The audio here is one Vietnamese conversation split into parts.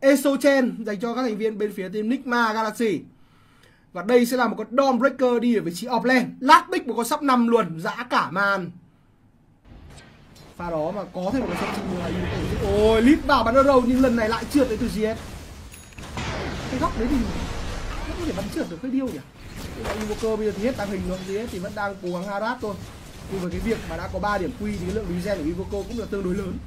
Esochen dành cho các thành viên bên phía team Nigma Galaxy. Và đây sẽ là một con Dawnbreaker đi ở vị trí offlane. Last pick một con sắp 5 luôn, dã cả màn. Pha đó mà có thêm một con sắp chinh là Ôi, lít vào bắn arrow nhưng lần này lại trượt tới từ GS. Cái góc đấy thì không có thể bắn trượt được cái điêu nhỉ? Nhưng Invoker bây giờ thì hết tàng hình rồi, GS thì vẫn đang cố gắng harass thôi. Cùng với cái việc mà đã có 3 điểm quy thì cái lượng regen của Invoker cũng là tương đối lớn.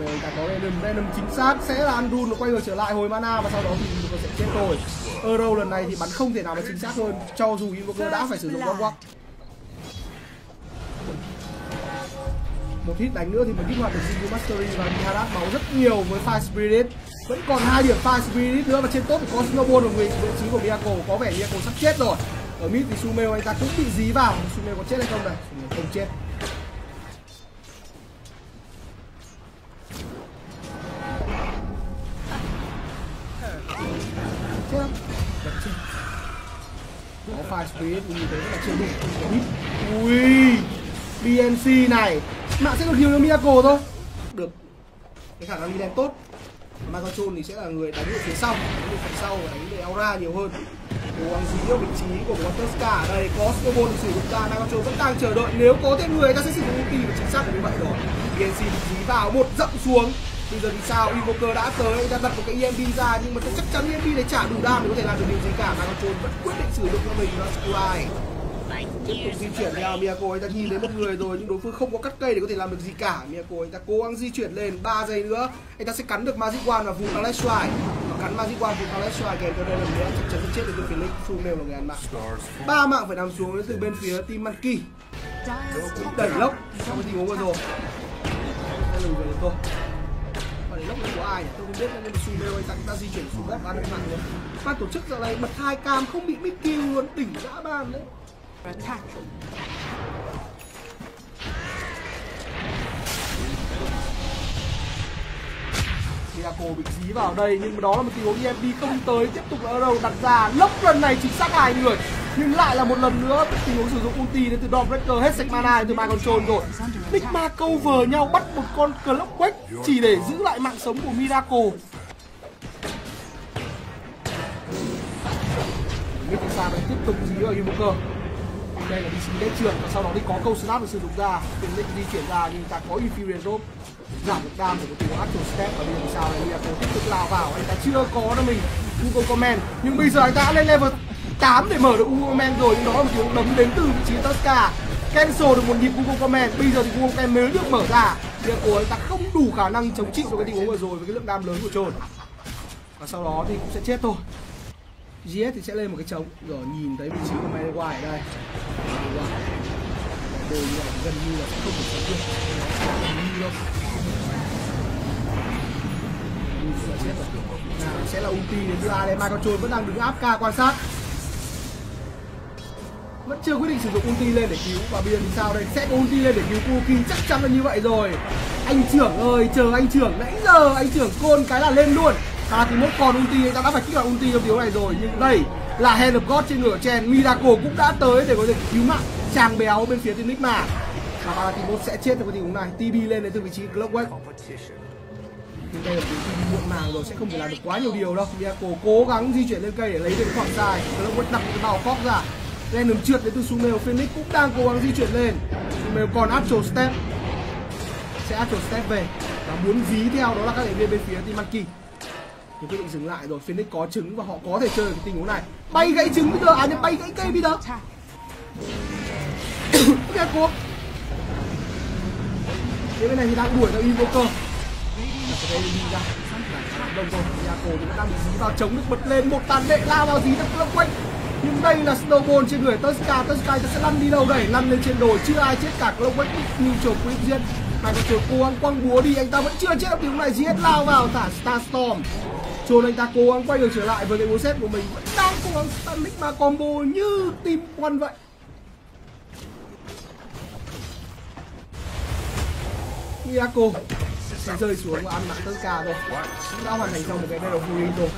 Thì người có Venom, Venom chính xác sẽ là Andun nó quay ngược trở lại hồi mana và sau đó thì Invoker sẽ chết rồi. Euro lần này thì bắn không thể nào mà chính xác hơn cho dù Invoker đã phải sử dụng One Walk. một hit đánh nữa thì mình kích hoạt được Zingu Mastery và đi máu rất nhiều với Fire Spirit. Vẫn còn hai điểm Fire Spirit nữa và trên top thì có Snowball ở vị trí của Miyako có vẻ Miyako sắp chết rồi. Ở mid thì Sumeo anh ta cũng bị dí vào. Sumeo có chết hay không này không chết. Có Fire Spirit nhìn thấy là chưa đủ. Ui BNC này. Mạng sẽ được heal cho Miracle thôi. Được. Cái khả năng đi đen tốt. Megatron thì sẽ là người đánh ở phía sau. Đánh ở phía sau và đánh về aura nhiều hơn. Cố gắng giữ ở vị trí của Waterska ở đây. Có Snowball sử dụng ra. Megatron vẫn đang chờ đợi. Nếu có thêm người ta sẽ sử dụng ulti và chính xác là như vậy rồi. BNC dí vào một dậm xuống bây giờ thì sao? Invoker đã tới, đã đặt một cái EMP ra, nhưng mà chắc chắn EMP để trả đủ đam để có thể làm được điều gì cả. Megatron vẫn quyết định sử dụng cho mình đó Sky tiếp tục di chuyển theo Miyako anh ta nhìn thấy một người rồi, nhưng đối phương không có cắt cây để có thể làm được gì cả. Miyako anh ta cố gắng di chuyển lên 3 giây nữa. Anh ta sẽ cắn được Magic One và vùng Alex Strike. Và cắn Magic One vùng Alex Strike kèm theo đây lần nữa chắc chắn sẽ chết được từ Full Fumel là người ăn mạng. Ba mạng phải nằm xuống đến từ bên phía team Monkey. Đẩy lốc trong cái tình huống vừa rồi. Đây lùi về đến ai nhỉ? Tôi không biết nhưng mà Fumel anh dạ, ta cũng đã di chuyển xuống đất ăn được mạng luôn ban tổ chức giờ này bật hai cam, không bị mít kêu luôn, đỉnh dã ban đấy. Attack. Miracle bị dí vào đây, nhưng đó là một tình huống EMP không tới, tiếp tục ở đầu đặt ra. Lốc lần này chính xác hai người nhưng lại là một lần nữa, tình huống sử dụng ulti đến từ Dawnbreaker hết sạch mana từ Mind Control rồi. Nigma cover nhau bắt một con Clockwork chỉ để giữ lại mạng sống của Miracle. Mikasa vẫn tiếp tục dí vào Invoker đây là đi xí lên trượt và sau đó đi có câu snap được sử dụng ra từng lệnh di chuyển ra nhưng ta có inferior Rope giảm được đam của một tiếng Step và bây giờ sao? Này Miracle tiếp tục lao vào, anh ta chưa có đâu mình Google comment. Nhưng bây giờ anh ta đã lên level 8 để mở được Google rồi nhưng đó là một tiếng đấm đến từ vị trí Tosca. Cancel được một nhịp Google bây giờ thì Google mới được mở ra. Miracle anh ta không đủ khả năng chống chịu được cái tình huống vừa rồi với cái lượng đam lớn của trồn và sau đó thì cũng sẽ chết thôi. GS thì sẽ lên một cái trống. Rồi nhìn thấy vị trí của Mayweather ở đây. Đều như là gần như là không thể sống được. Gần như đâu sẽ là ulti đến A đây, Mai Con Choi vẫn đang đứng áp ca quan sát vẫn chưa quyết định sử dụng ulti lên để cứu và bây giờ thì sao đây? Sẽ có ulti lên để cứu Kuki, chắc chắn là như vậy rồi. Anh trưởng ơi, chờ anh trưởng, nãy giờ anh trưởng côn cái là lên luôn. À thì mốt còn ulti anh ta đã phải kích hoạt ulti trong tiếng này rồi. Nhưng đây là Hand of God trên ngựa chen Miracle cũng đã tới để có thể cứu mạng chàng béo bên phía team mà. Và Palatimos sẽ chết trong cái tình huống này. TB lên đến từ vị trí Clockwork. Nhưng đây là vị trí muộn màng rồi, sẽ không thể làm được quá nhiều điều đâu. Miracle cố gắng di chuyển lên cây để lấy được khoảng dài Clockwork đặt cái bao phóc ra lên đường trượt đến từ Sumeo Phoenix cũng đang cố gắng di chuyển lên. Sumeo còn Astral Step. Sẽ Astral Step về. Và muốn dí theo đó là các thành viên bên phía team Monkey thì quyết định dừng lại rồi. Phoenix có trứng và họ có thể chơi cái tình huống này. Bay gãy trứng bây giờ. À nhưng bay gãy cây bây giờ. Ok cô thế bên này thì đang đuổi theo invoker ở đây đi ra. Đồng rồi. Thì vẫn đang bị dí vào chống được. Bật lên một tàn đệ lao vào dí được quanh nhưng đây là snowball trên người Tosca. Tosca sẽ lăn đi đâu đây? Lăn lên trên đồi, chưa ai chết cả. Lâu vẫn như trộm quýt diên này, còn chiều cố gắng quăng búa đi, anh ta vẫn chưa chết. Được lúc này giết lao vào, thả Starstorm. Chôn anh ta cố gắng quay được trở lại với cái búa set của mình. Vẫn đang cố gắng stunning mà combo như team quan vậy. Miyako sẽ rơi xuống và ăn mạng tất cả rồi đã hoàn thành xong một cái battle fury rồi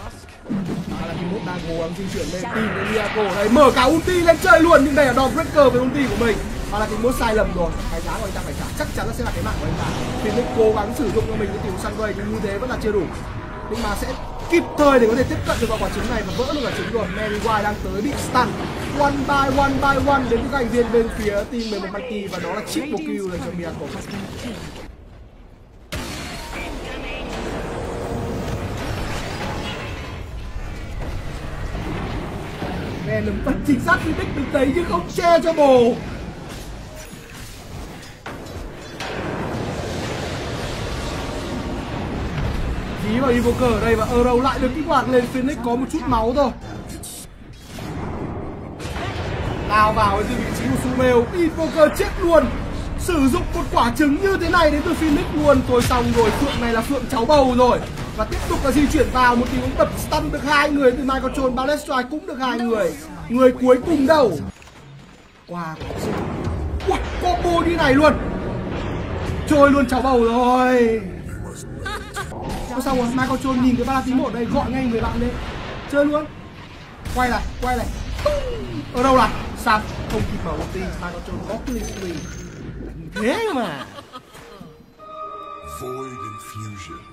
đó là Timot đang cố gắng di chuyển lên tìm đến Miyako đây, mở cả ulti lên chơi luôn, nhưng đây là đòn breaker với ulti của mình. Mà là tình huống sai lầm rồi. Cái giá của anh ta phải trả. Chắc chắn nó sẽ là cái mạng của anh ta. Phoenix cố gắng sử dụng cho mình cái tiểu vây nhưng như thế vẫn là chưa đủ. Nhưng mà sẽ kịp thời để có thể tiếp cận được vào quả trứng này và vỡ luôn quả trứng rồi Mary White đang tới bị stun. One by one by one đến các thành viên bên phía team 11 Mighty và đó là chip triple kill dành cho Miyako. Nghe lầm tật chính xác Phoenix được đấy chứ không che cho bồ. Dí vào Evoker ở đây và Euro lại được kích hoạt lên Phoenix có một chút máu thôi. Lao vào từ vị trí của Sumail Evoker chết luôn. Sử dụng một quả trứng như thế này đến từ Phoenix luôn. Tôi xong rồi, Phượng này là Phượng cháu bầu rồi. Và tiếp tục là di chuyển vào một tình huống đập stun được hai người từ Michael Chôn Ballet cũng được hai người. Người cuối cùng đâu? Qua quá combo như này luôn. Trôi luôn cháu bầu rồi. Có xong rồi Michael Chôn nhìn cái ba tí một đây, gọi ngay người bạn lên. Chơi luôn. Quay lại quay lại. Ở đâu là Sao? Không kịp mở ulti Michael Chôn có clean clean Thế mà. Void infusion.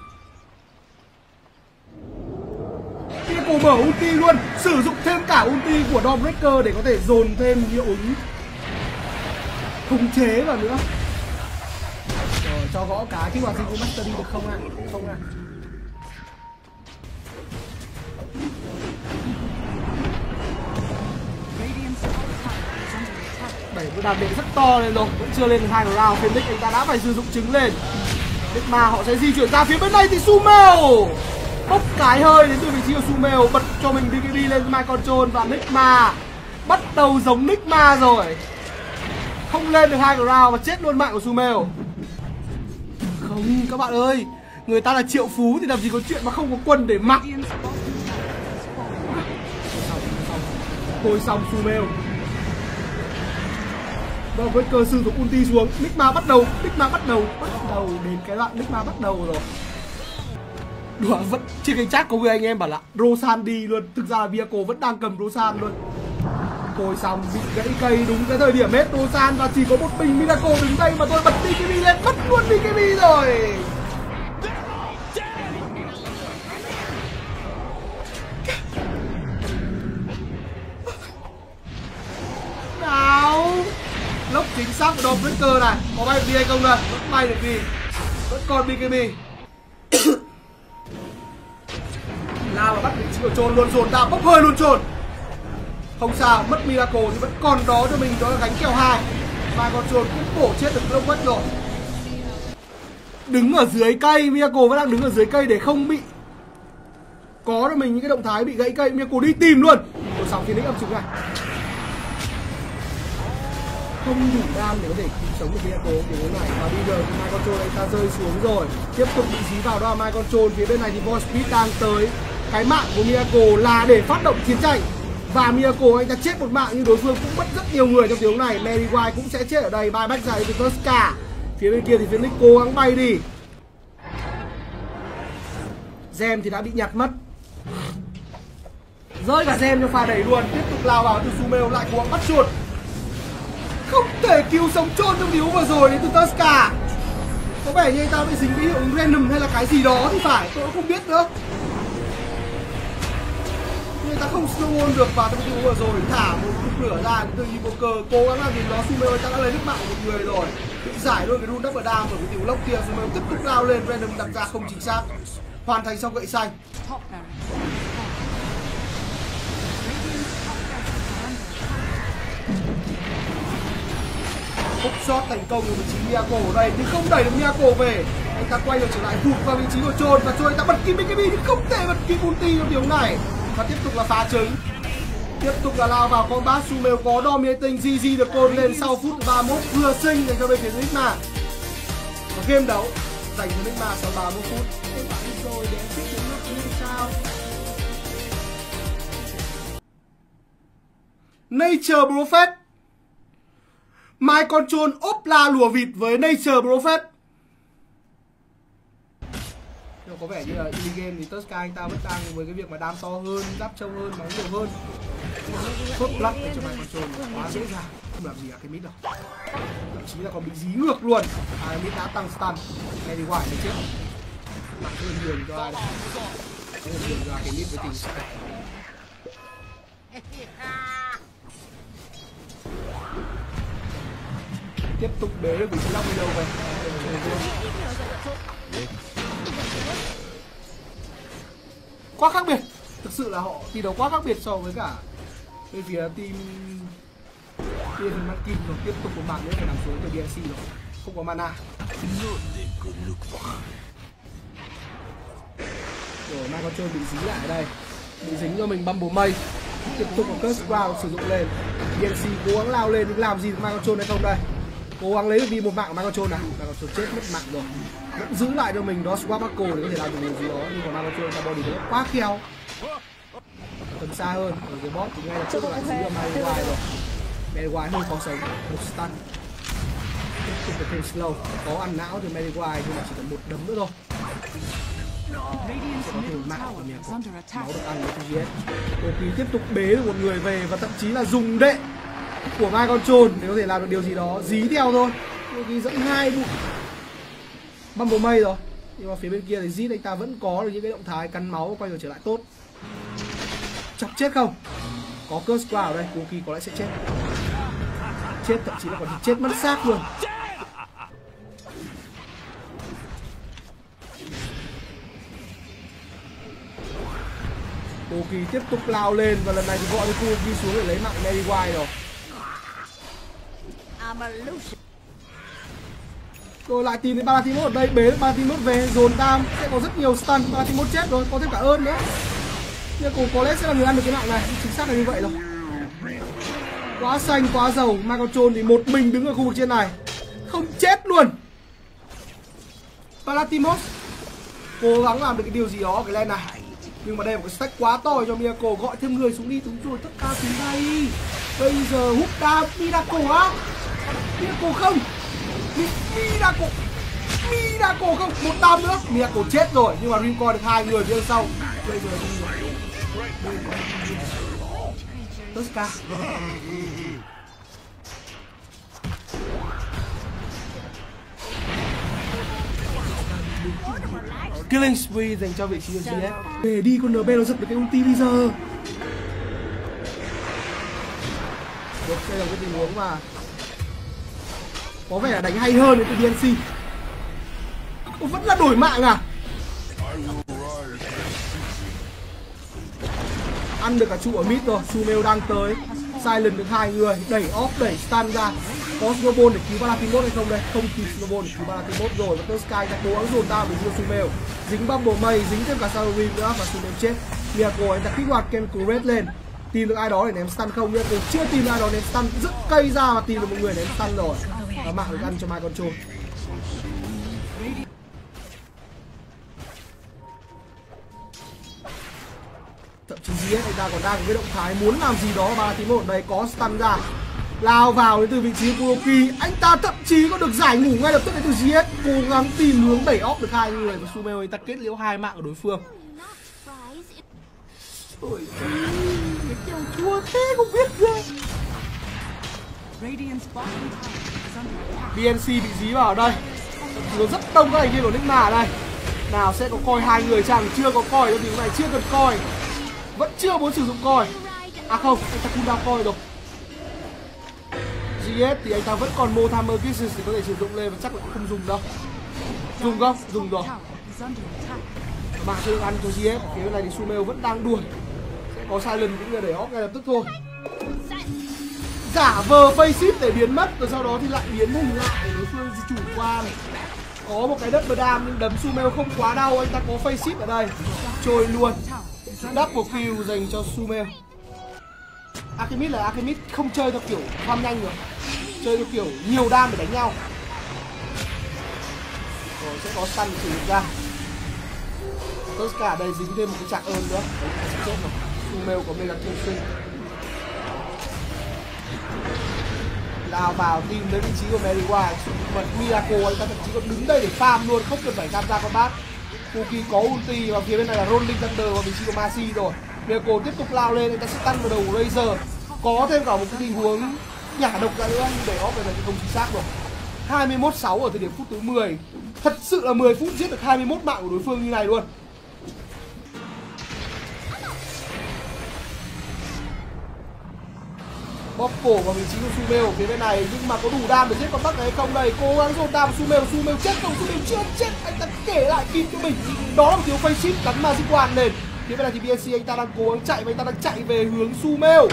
Triple mở ulti luôn. Sử dụng thêm cả ulti của Dawnbreaker để có thể dồn thêm hiệu ứng. Khống chế vào nữa. Rồi, cho gõ cá kích hoạt sinh của Master đi được không ạ? Không ạ. Bảy đạt đàm rất to lên rồi, Vẫn chưa lên được hai round. Phoenix anh ta đã phải sử dụng trứng lên. Mà họ sẽ di chuyển ra phía bên này thì sumel bốc cái hơi đến từ vị trí của Sumeo, bật cho mình BKB lên My Control và Nigma bắt đầu giống Nigma rồi. Không lên được hai round và chết luôn mạng của Sumeo. Không, các bạn ơi, người ta là triệu phú thì làm gì có chuyện mà không có quần để mặc. Thôi xong, Sumeo. Và với cơ sư của ulti xuống Nigma bắt đầu Nigma bắt đầu bắt đầu đến cái đoạn Nigma bắt đầu rồi. Đùa, vẫn trên kênh chat có người anh em bảo là Rosan đi luôn. Thực ra là Viaco vẫn đang cầm Rosan luôn. Tôi xong, bị gãy cây đúng cái thời điểm hết. Rosan và chỉ có một mình Miracle đứng đây mà tôi bật BKB lên, mất luôn BKB rồi. Nào, Lốc chính xác của Dom Breaker này. Có bay được đi hay không đây Vẫn bay được đi. Vẫn còn BKB lao trồn luôn, dồn đao bốc hơi luôn trồn. Không sao mất miracle thì vẫn còn đó cho mình, đó là gánh kèo hai. Mà con trồn cũng bổ chết được lông mất rồi. Đứng ở dưới cây, miracle vẫn đang đứng ở dưới cây để không bị có cho mình những cái động thái bị gãy cây. Miracle đi tìm luôn. Một sóng phoenix âm trục này. Không đủ đam để có thể cứu sống được Miyako kiểu như này và bây giờ thì My Control anh ta rơi xuống rồi. Tiếp tục bị dí vào đó là My Control phía bên này thì Voice Speed đang tới cái mạng của Miracle là để phát động chiến tranh. Và Miracle anh ta chết một mạng nhưng đối phương cũng mất rất nhiều người trong tiếng này. Mary White cũng sẽ chết ở đây. Bay bách ra từ Tosca phía bên kia thì Felix cố gắng bay đi. Gem thì đã bị nhặt mất. Rơi cả Gem cho pha đẩy luôn. Tiếp tục lao vào từ Sumeo lại cố gắng bắt chuột. Không thể cứu sống trôn trong điếu vừa rồi đến từ Tosca có vẻ như anh ta bị dính cái hiệu ứng random hay là cái gì đó thì phải. Tôi cũng không biết nữa người ta không stun được vào trong tình vừa rồi. Thả một cục lửa ra từ Evoker cố gắng làm gì đó. Sumeo anh ta đã lấy nước mạng của một người rồi. Bị giải luôn cái run double down của cái tiểu lốc kia. Sumeo tiếp tục lao lên, random đặt ra không chính xác. Hoàn thành xong gậy xanh. Hook shot thành công ở vị trí Miyako ở đây, nhưng không đẩy được Miyako về. Anh ta quay được trở lại vụt vào vị trí của Trôn và Trôn ta bật kim BKB nhưng không thể bật kim ulti trong điều này và tiếp tục là phá trứng. Tiếp tục là lao vào combat Sumeo có dominating GG được côn lên sau phút 31 vừa sinh dành cho bên phía Nigma và game đấu dành cho Nigma sau 31 phút. Rồi, để tiếp đến sao Nature Prophet My Control ốp la lùa vịt với Nature Prophet nhưng có vẻ như là in game thì Tosca anh ta vẫn đang với cái việc mà đam to hơn, giáp trâu hơn, máu nhiều hơn. Phớt lắc để cho mày control quá dễ dàng. Không làm gì cả cái mid đâu. Thậm chí là còn bị dí ngược luôn. À mid đã tăng stun. Này đi ngoài mới chết. Mặc hơn đường cho ai đây? Hơn đường cho cái mid với tình sẽ tiếp tục bế được vị trí long đi đâu về quá khác biệt. Thực sự là họ thi đấu quá khác biệt so với cả bên phía team team Markin rồi. Tiếp tục một mạng nữa, phải nằm xuống từ DLC rồi. Không có mana. Rồi, mai con chơi bị dính lại ở đây. Bị dính cho mình bumble mây. Tiếp tục một curse ground sử dụng lên. DLC cố gắng lao lên, nhưng làm gì được mai con trôn hay không đây? Cố gắng lấy đi một mạng của mai con trôn này mai con trôn chết mất mạng rồi. Vẫn giữ lại cho mình đó swap Marco để có thể làm được điều gì đó, nhưng còn mai con trôn body nó quá khéo. Tầm xa hơn, ở cái bot thì ngay lập tức lại giữ vào mai ngoài rồi. Medway hơi khó sống một stun. Tiếp tục được thêm slow. Có ăn não từ Medway nhưng mà chỉ cần một đấm nữa thôi. Sẽ có thêm mạng của máu được ăn với TGS Koki tiếp tục bế được một người về và thậm chí là dùng đệ của hai Con Trồn để có thể làm được điều gì đó. Dí theo thôi. Koki dẫn hai đủ băm bồ mây rồi. Nhưng mà phía bên kia thì Zit anh ta vẫn có được những cái động thái cắn máu, quay trở lại tốt. Chọc chết không? Có curse qua ở đây Koki có lẽ sẽ chết. Chết, thậm chí là còn chết mất xác luôn. Koki tiếp tục lao lên và lần này thì gọi cho kỳ xuống để lấy mạng Mary White rồi rồi lại tìm đến Balatimos. Ở đây, bế Balatimos về. Dồn tam sẽ có rất nhiều stun. Balatimos chết rồi. Có thêm cả ơn nữa. Nhưng cũng có lẽ sẽ là người ăn được cái mạng này. Chính xác là như vậy rồi. Quá xanh, quá giàu. Michael Trôn thì một mình đứng ở khu vực trên này. Không chết luôn. Palatimos cố gắng làm được cái điều gì đó cái lane này. Nhưng mà đây một cái stack quá to cho Miracle gọi thêm người xuống đi. Đúng rồi, tất cả xuống đây. Bây giờ hút đa Miracle á. Miracle không? Miracle. Miracle không? Một đam nữa. Miracle chết rồi nhưng mà Rincon được hai người phía sau. Bây giờ đi. Tosca. Killing spree dành cho vị trí của GS Về đi con NB nó giật được cái ulti bây giờ. Được, đây là cái tình huống mà. Có vẻ là đánh hay hơn cái DNC Ủa, Vẫn là đổi mạng à? Ăn được cả trụ ở mid rồi sumail đang tới. Silent được hai người Đẩy off, đẩy stun ra. Có snowball để cứu Palatimos hay không đây? Không kịp snowball để cứu Palatimos rồi. Và Sky đã cố gắng dồn ta để đưa sumail dính bubble mây dính thêm cả Sarurin nữa và sumail chết. Miracle anh ta kích hoạt Ken Red lên. Tìm được ai đó để ném stun không? Nhưng chưa tìm được ai đó ném stun. Dứt cây ra và tìm được một người ném stun rồi và mạng được ăn cho Mai Control thậm chí GS anh ta còn đang có cái động thái muốn làm gì đó ba tí một. Đây có stun ra. Lao vào đến từ vị trí Kuroki. Anh ta thậm chí có được giải ngủ ngay lập tức đến từ GS cố gắng tìm hướng đẩy off được hai người và Sumeo ta kết liễu hai mạng của đối phương. Ôi, cái chua thế không biết rồi BNC bị dí vào ở đây. Nó rất đông các thành viên của Nigma ở đây. Nào, sẽ có coi hai người chẳng chưa có coi đâu vì này chưa cần coi. Vẫn chưa muốn sử dụng coi. À không, anh ta cooldown coi rồi. GS thì anh ta vẫn còn mô Hammer Kisses thì có thể sử dụng lên và chắc là cũng không dùng đâu. Dùng không? Dùng rồi. Mạng được ăn cho GS phía bên này thì Sumeo vẫn đang đuổi. Sẽ có silent cũng như để off ngay lập tức thôi giả vờ face ship để biến mất, rồi sau đó thì lại biến hình lại đối phương chủ quan có một cái đất bờ đam nhưng đấm Sumeo không quá đau, anh ta có face ship ở đây. Trôi luôn. Double kill dành cho Sumeo Artemis là Artemis không chơi theo kiểu farm nhanh rồi chơi theo kiểu nhiều đam để đánh nhau. Rồi, sẽ có săn sử dụng ra. Tất cả đây dính thêm một cái chạc ơn nữa. Đấy chết rồi. Sumeo có mega kill sinh lao vào, tìm đến vị trí của Meriwa bật Miracle anh ta thậm chí còn đứng đây để farm luôn, không cần phải tham gia combat. Kuki có ulti và phía bên này là Rolling Thunder và vị trí của Masi rồi. Miracle tiếp tục lao lên anh ta sẽ tăng vào đầu của Razer có thêm cả một cái tình huống nhả độc ra nữa, nhưng để off về là không chính xác rồi. 21 6 ở thời điểm phút thứ 10 thật sự là 10 phút giết được 21 mạng của đối phương như này luôn. Bóp cổ vào vị trí của Sumeo ở phía bên này, nhưng mà có đủ đam để giết con bắc này hay không? Đây, cố gắng dồn đam Sumeo Sumeo chết không Sumeo chưa chết. Anh ta kể lại kịp cho mình. Đó là một thiếu face ship cắn Magic Wand lên. Phía bên này thì BNC anh ta đang cố gắng chạy và anh ta đang chạy về hướng Sumeo.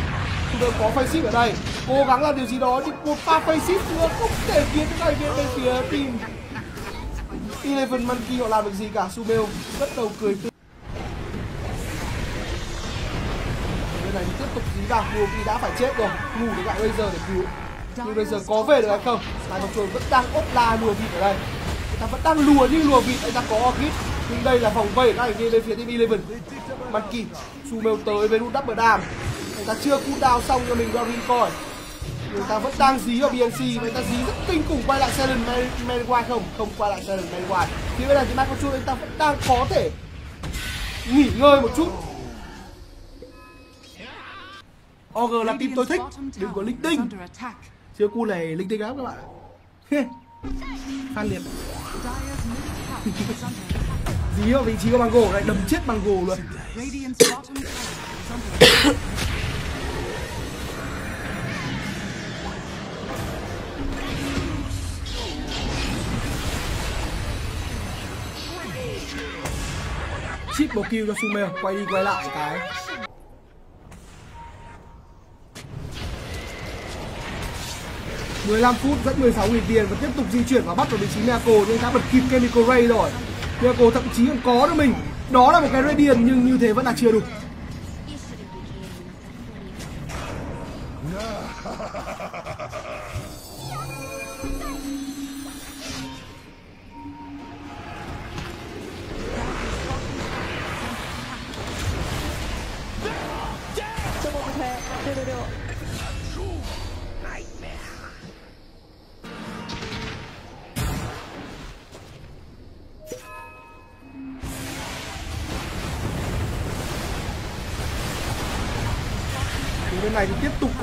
Sumeo có face ship ở đây. Cố gắng làm điều gì đó, nhưng một pha face ship nữa không thể khiến cái này bên bên phía team Eleven Monkey họ làm được gì cả. Sumeo bắt đầu cười. tươi này thì tiếp tục dí vào Kuroki đã phải chết rồi. Ngủ được lại giờ để cứu. Nhưng bây giờ có về được hay không? Lại một chuồn vẫn đang ốp la lùa vịt ở đây. Người ta vẫn đang lùa như lùa vịt anh ta có Orchid nhưng đây là vòng vây của các thành viên bên phía team Eleven. Monkey, Sumeo tới với nút double dam người ta chưa cooldown xong cho mình Robin Coin người ta vẫn đang dí vào BNC người ta dí rất kinh khủng quay lại Silent Manway không? Không quay lại Silent Manway thì bây giờ thì Michael chun anh ta vẫn đang có thể nghỉ ngơi một chút. OG là team tôi thích. Đừng có linh tinh. chưa cu này linh tinh lắm các bạn phan liệt. Dí vào vị trí của bằng gỗ lại đâm chết bằng gỗ luôn. Triple kill cho Sumeo quay đi quay lại cái ...15 phút, dẫn 16 nghìn tiền và tiếp tục di chuyển và bắt vào vị trí Miracle nhưng đã bật kịp Chemical Ray rồi. Miracle thậm chí còn có được mình. Đó là một cái Radiant nhưng như thế vẫn là chưa đủ.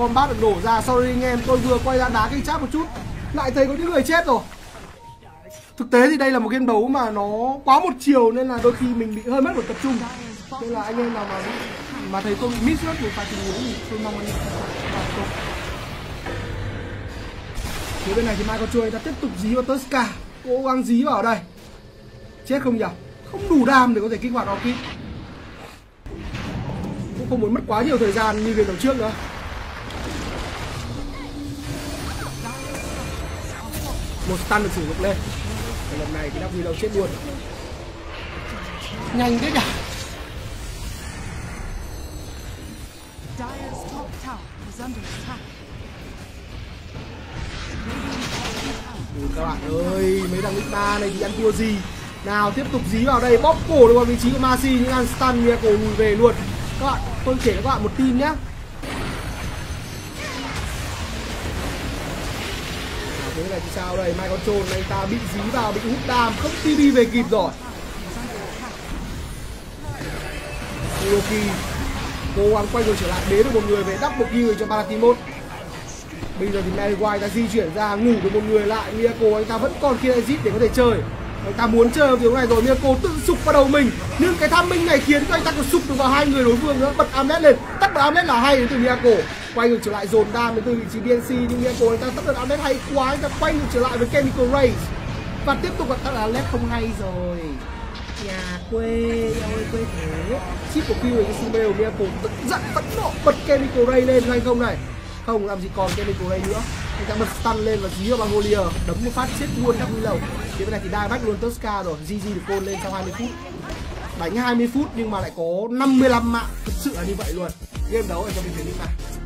Con bát được đổ ra. Sorry anh em, tôi vừa quay ra đá cái chat một chút. Lại thấy có những người chết rồi. Thực tế thì đây là một game đấu mà nó quá một chiều nên là đôi khi mình bị hơi mất một tập trung. Nên là anh em nào mà mà thấy tôi bị miss rất một vài tình huống thì tôi mong anh em thông phía bên này thì mai con chuôi đã tiếp tục dí vào Tosca. Cố gắng dí vào đây. Chết không nhỉ? Không đủ đam để có thể kích hoạt Orchid cũng không muốn mất quá nhiều thời gian như game đầu trước nữa. Một stun được sử dụng lên. Và lần này thì đắp đâu chết luôn. Nhanh thế nhỉ? Ui, các bạn ơi mấy thằng Ligma này thì ăn thua gì? Nào tiếp tục dí vào đây bóp cổ được vào vị trí của Masi nhưng ăn stun Miracle lùi về luôn. Các bạn tôi kể các bạn một tin nhé thế này thì sao đây? Mai con Trôn anh ta bị dí vào, bị hút đam, không TB về kịp rồi. Kuroki cố gắng quay ngược trở lại, bế được một người về đắp một người cho Palatimos bây giờ thì Mary đã di chuyển ra, ngủ được một người lại. Miyako, anh ta vẫn còn kia exit để có thể chơi. Anh ta muốn chơi kiểu này rồi, Miyako tự sụp vào đầu mình. Nhưng cái tham minh này khiến cho anh ta còn sụp được vào hai người đối phương nữa. Bật Amet lên. Tắt bật Amet là hay đến từ Miyako quay ngược trở lại dồn đam đến từ vị trí BNC nhưng Miracle người ta tất bật Amet hay quá, người ta quay ngược trở lại với Chemical rage và tiếp tục là là Amet không hay rồi. Nhà quê ơi quê thế. Chip của kill của Sumeo Miracle tức giận phẫn nộ bật Chemical rage lên hay không này? Không, làm gì còn Chemical rage nữa. Anh ta bật stun lên và dí vào bằng đấm một phát chết luôn các lầu. Phía bên này thì đai bách luôn Tosca rồi GG được côn lên sau 20 phút. Đánh 20 phút nhưng mà lại có 55 mạng, thực sự là như vậy luôn. Game đấu ở cho mình thấy như này.